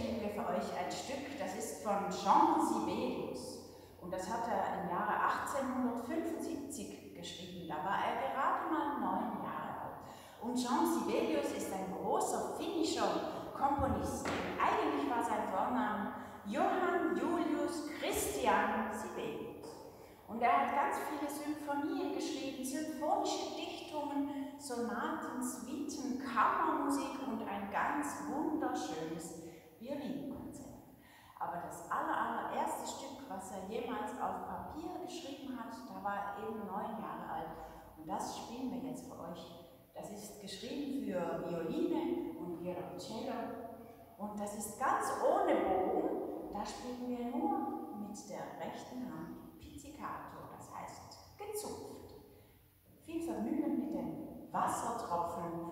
spielen wir für euch ein Stück, das ist von Jean Sibelius. Und das hat er im Jahre 1875 geschrieben. Da war er gerade mal neun Jahre alt. Und Jean Sibelius ist ein großer finnischer Komponist. Eigentlich war sein Vorname Johann Julius Christian Sibelius. Und er hat ganz viele Symphonien geschrieben, symphonische Dichtungen, Sonaten, Suiten, Kammermusik und ein ganz wunderschönes Violinkonzert. Aber das aller, allererste Stück, was er jemals auf Papier geschrieben hat, da war er eben neun Jahre alt. Und das spielen wir jetzt für euch. Das ist geschrieben für Violine und Violoncello. Und das ist ganz ohne Bogen. Da spielen wir nur mit der rechten Hand Pizzicato, das heißt gezupft. Viel Vergnügen mit den Wassertropfen